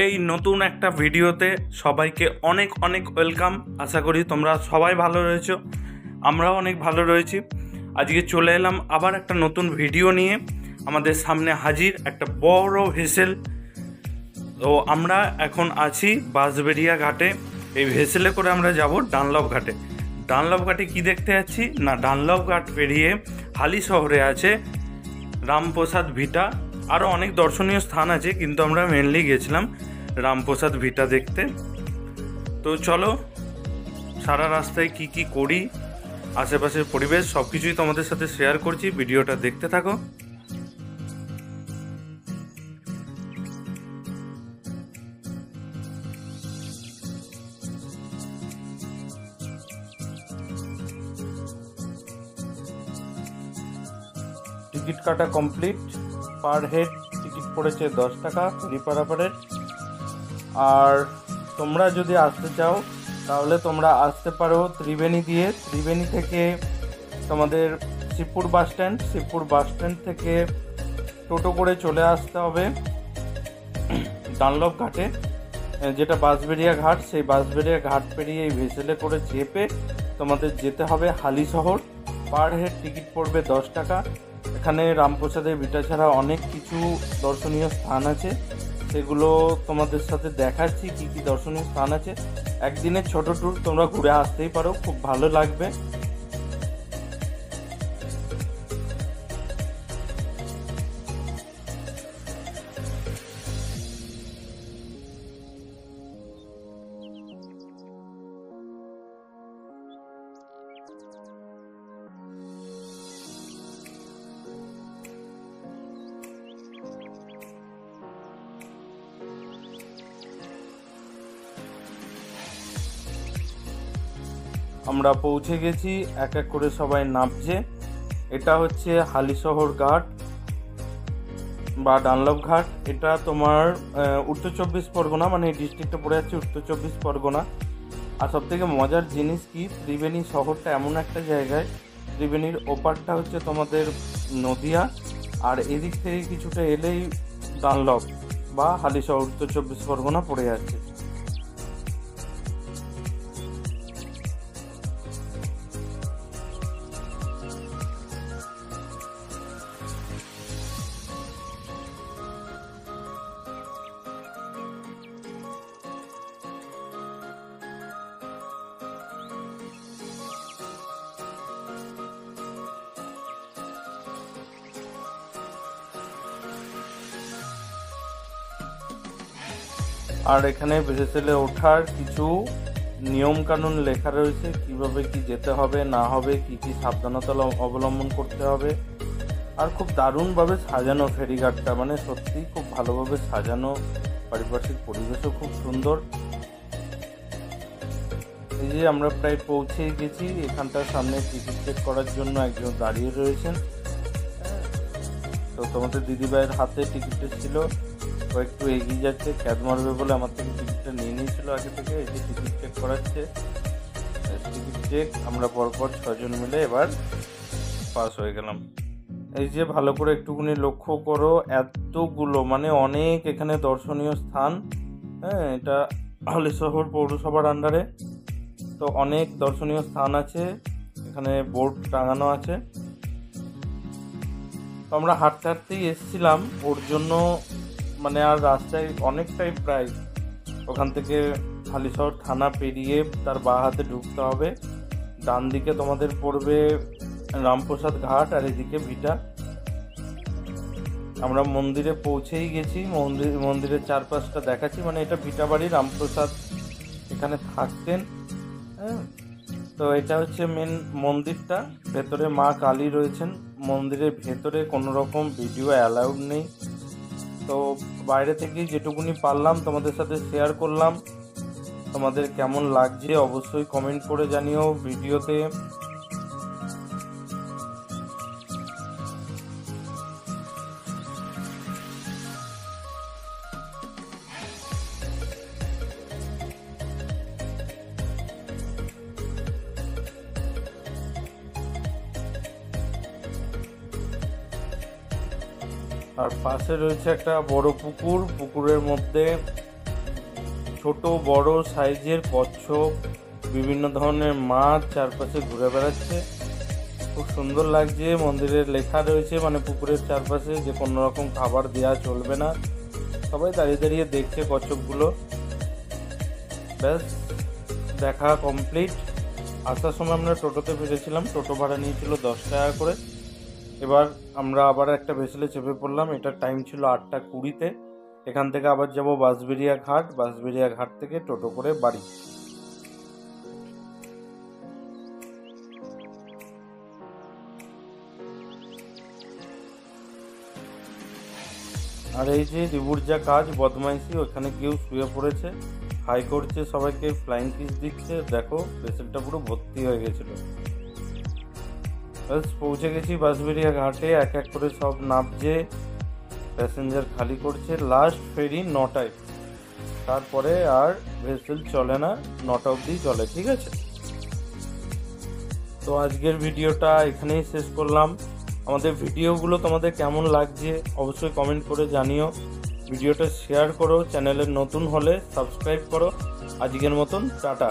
এই নতুন একটা ভিডিওতে সবাইকে অনেক অনেক ওয়েলকাম। আশা করি তোমরা সবাই ভালো রয়েছো, আমরাও অনেক ভালো রয়েছি। আজকে চলে এলাম আবার একটা নতুন ভিডিও নিয়ে। আমাদের সামনে হাজির একটা বড় ভেসেল। তো আমরা এখন আছি বাঁশবেড়িয়া ঘাটে। এই ভেসেলে করে আমরা যাব ডানলভ ঘাটে। ডানলভ ঘাটে কি দেখতে যাচ্ছি? না ডানলভ ঘাট পেরিয়ে হালি শহরে আছে রামপ্রসাদ ভিটা। আরও অনেক দর্শনীয় স্থান আছে, কিন্তু আমরা মেনলি গেছিলাম রামপ্রসাদ ভিটা দেখতে। তো চলো, সারা রাস্তায় কি কি করি, আশেপাশের পরিবেশ সব কিছুই তোমাদের সাথে শেয়ার করছি, ভিডিওটা দেখতে থাকো। টিকিট কাটা কমপ্লিট। পার হেড টিকিট পড়েছে দশ টাকা রিপারাপারের আর তোমরা যদি আসতে চাও, তাহলে তোমরা আসতে পারো ত্রিবেণী দিয়ে। ত্রিবেণী থেকে তোমাদের Shibpur bus stand Shibpur bus stand থেকে টোটো করে চলে আসতে হবে ডানলভ ঘাটে, যেটা বাঁশবেড়িয়া ঘাট। সেই বাঁশবেড়িয়া ঘাট পেরিয়ে এই ভেসেলে করে চেপে তোমাদের যেতে হবে হালি শহর। পার হেড টিকিট পড়বে দশ টাকা। এখানে রামপ্রসাদের ভিটা ছাড়া অনেক কিছু দর্শনীয় স্থান আছে। সেগুলো তোমাদের সাথে দেখাচ্ছি, কি কি দর্শনীয় স্থান আছে। একদিনের ছোট ট্যুর তোমরা ঘুরে আসতেই পারো, খুব ভালো লাগবে। আমরা পৌঁছে গেছি, এক এক করে সবাই নামছে। এটা হচ্ছে হালিশহর ঘাট বা ডানলভ ঘাট। এটা তোমার উত্তর চব্বিশ পরগনা মানে এই ডিস্ট্রিক্টটা পড়ে যাচ্ছে উত্তর চব্বিশ পরগনা। আর সব থেকে মজার জিনিস কি, ত্রিবেণী শহরটা এমন একটা জায়গায়, ত্রিবেণীর ওপারটা হচ্ছে তোমাদের নদিয়া, আর এদিক থেকে কিছুটা এলেই ডানলভ বা হালিশহর, উত্তর চব্বিশ পরগনা পড়ে যাচ্ছে। আর এখানে ভেসেলে ওঠার কিছু নিয়ম কানুন লেখা রয়েছে, কীভাবে কি যেতে হবে, না হবে, কি কি সাবধানতা অবলম্বন করতে হবে। আর খুব দারুণভাবে সাজানো ফেরিঘাটটা মানে সত্যিই খুব ভালোভাবে সাজানো, পারিপার্শ্বিক পরিবেশও খুব সুন্দর। এই যে আমরা প্রায় পৌঁছে গেছি, এখানটার সামনে টিকিট চেক করার জন্য একজন দাঁড়িয়ে রয়েছেন। তো তোমাদের দিদিভাইয়ের হাতে টিকিটটা ছিল। ও একটু এগিয়ে যাচ্ছে, ক্যাদ মারবে বলে আমার থেকে টিকিটটা নিয়ে নিয়েছিল আগে থেকে এই যে টিকিট চেক করাচ্ছে। টিকিট চেক আমরা পরপর ছজন মিলে এবার পাস হয়ে গেলাম। এই যে ভালো করে একটুখানি লক্ষ্য করো, এতগুলো মানে অনেক এখানে দর্শনীয় স্থান। হ্যাঁ এটা হালিশহর পৌরসভার আন্ডারে তো অনেক দর্শনীয় স্থান আছে, এখানে বোর্ড টাঙানো আছে। তো আমরা হাঁটতে হাঁটতেই এসেছিলাম, ওর জন্য মানে আর রাস্তায় অনেকটাই প্রায় ওখান থেকে হালিশহর থানা পেরিয়ে তার বাঁ হাতে ঢুকতে হবে। ডান দিকে তোমাদের পড়বে রামপ্রসাদ ঘাট আর এদিকে ভিটা। আমরা মন্দিরে পৌঁছেই গেছি, মন্দির, মন্দিরের চারপাশটা দেখাচ্ছি। মানে এটা ভিটা বাড়ি, রামপ্রসাদ এখানে থাকতেন। হ্যাঁ তো এটা হচ্ছে মেন মন্দিরটা। ভেতরে মা কালী রয়েছেন। মন্দিরের ভেতরে কোনো রকম ভিডিও অ্যালাউড নেই। তো বাইরে থেকে যেটুকুনি পারলাম তোমাদের সাথে শেয়ার করলাম। তোমাদের কেমন লাগছে অবশ্যই কমেন্ট করে জানিও। ভিডিওতে আর পাশে রয়েছে একটা বড় পুকুর। পুকুরের মধ্যে ছোট, বড় সাইজের কচ্ছপ বিভিন্ন ধরনের মাছ চারপাশে ঘুরে বেড়াচ্ছে। খুব সুন্দর লাগছে মন্দিরের লেখা রয়েছে মানে পুকুরের চারপাশে যে কোনো রকম খাবার দেওয়া চলবে না। সবাই দাঁড়িয়ে দাঁড়িয়ে দেখছে কচ্ছপগুলো। ব্যাস, দেখা কমপ্লিট। আসার সময় আমরা টোটোতে ফিরেছিলাম টোটো ভাড়া নিয়েছিল দশ টাকা করে। এবার আমরা আবার একটা ভেসেলে চেপে পড়লাম। এটার টাইম ছিল আটটা কুড়িতে। এখান থেকে আবার যাব বাঁশবেরিয়া ঘাট। বাঁশবেরিয়া ঘাট থেকে টোটো করে বাড়ি। আর এই যে রিবুর যা কাজ, বদমাইশি, ওখানে কেউ শুয়ে পড়েছে। হাই করছে সবাইকে ফ্লাইং কিস দিচ্ছে। দেখো, ভেসেলটা পুরো ভর্তি হয়ে গেছিল। ব্যাস পৌঁছে গেছি বাঁশবেরিয়া ঘাটে, এক এক করে সব নামছে প্যাসেঞ্জার খালি করছে। লাস্ট ফেরি নটায়। তারপরে আর ভেসেল চলে না, নটা অবধি চলে, ঠিক আছে? তো আজকের ভিডিওটা এখানেই শেষ করলাম। আমাদের ভিডিওগুলো তোমাদের কেমন লাগছে অবশ্যই কমেন্ট করে জানিও। ভিডিওটা শেয়ার করো চ্যানেলের নতুন হলে সাবস্ক্রাইব করো। আজকের মতন, টাটা।